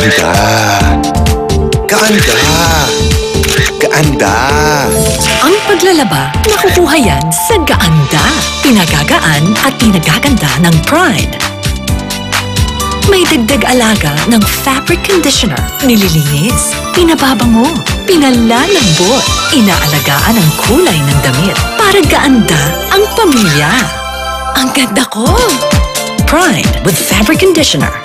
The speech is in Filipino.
Ganda. Kaanda. Kaanda. Ang paglalaba, nakukuha yan sa gaanda. Pinagagaan at pinagaganda ng Pride. May dagdag alaga ng fabric conditioner. Nililinis, pinababango, pinalalambot, inaalagaan ang kulay ng damit para gaanda ang pamilya. Ang ganda ko! Pride with fabric conditioner.